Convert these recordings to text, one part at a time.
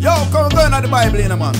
Yo, come going at the Bible in a man.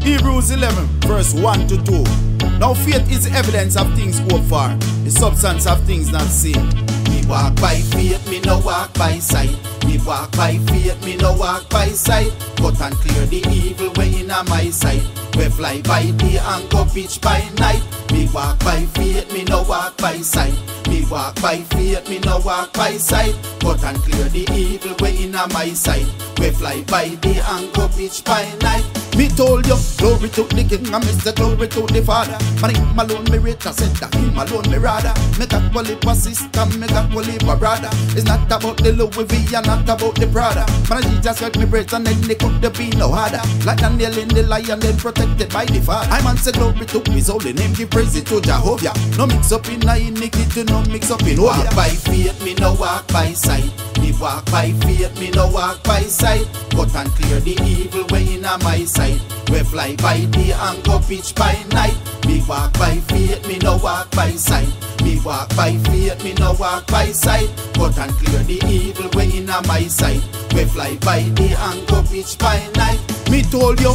Hebrews 11, verse 1 to 2. Now faith is evidence of things hoped for, the substance of things not seen. Me walk by faith, me no walk by sight. Me walk by faith, me no walk by sight. Cut and clear the evil way in my sight. We fly by day and go pitch by night. Me walk by faith, me no walk by sight. Me walk by faith, me no walk by sight. Cut and clear the evil way in my sight. We fly by day and go pitch by night. Me told you, glory to the King, and me say glory to the Father. Man, him alone me rate, I said that him alone me rather. Me got quality sister, me got quality brother. It's not about the Louis V, and not about the Prada. Man, Jesus got me bread, and then they could be no harder. Like Daniel in the lion, then protected by the Father. I man say glory to his holy name, give praise to Jehovah. No mix up in iniquity, no mix up in Walk by faith, me no walk by sight. Me walk by faith, me no walk by sight. Cut and clear the evil way my side. We fly by day and go pitch by night. Me walk by faith, me no walk by sight. Me walk by faith, me no walk by sight. Cut and clear the evil way in my sight. We fly by day and go pitch by night. Me told you,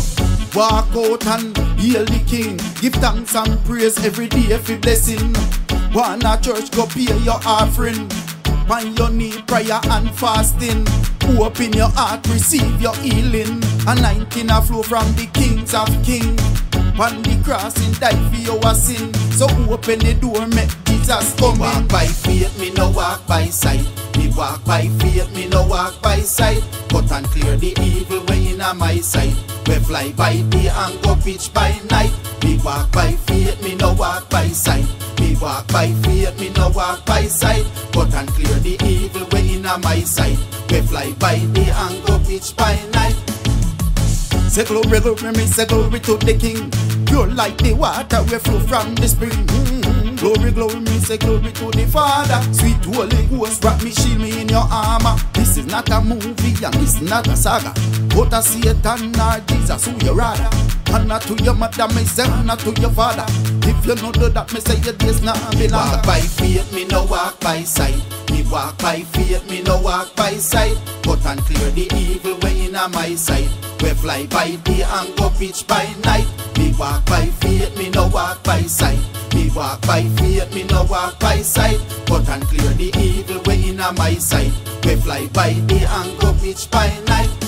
walk out and hail the King. Give thanks and praise every day for blessing. One a church go pay your offering. Find your need prayer and fasting. Open your heart, receive your healing. Anointing a flow from the kings of kings. On the cross, and die for your sin. So open the door, make Jesus come Walk in. by faith, me no walk by sight. Me walk by faith, me no walk by sight. Cut and clear the evil way in my sight. We fly by day and go pitch by night. Me walk by faith, me no walk by sight. Me walk by faith, me no walk by sight. Cut and clear the evil way in my sight. We fly by day and go pitch by night. Say glory, glory, me say glory to the King. Pure like the water we flow from the spring. Mm, Glory, glory, me say glory to the Father. Sweet Holy Ghost, wrap me, shield me in your armor. This is not a movie and this is not a saga. But a Satan or Jesus, who you rather? Honor to your mother, me say honor to your father. If you know do that, me say your days not be Walk longer. by faith, me no walk by sight. Me walk by faith, me no walk by sight. Cut and clear the evil way in my sight. We fly by day and go by night. Me walk by faith, me no walk by sight. Me walk by faith, me no walk by sight. Cut and clear the evil way in my sight. We fly by day and go by night.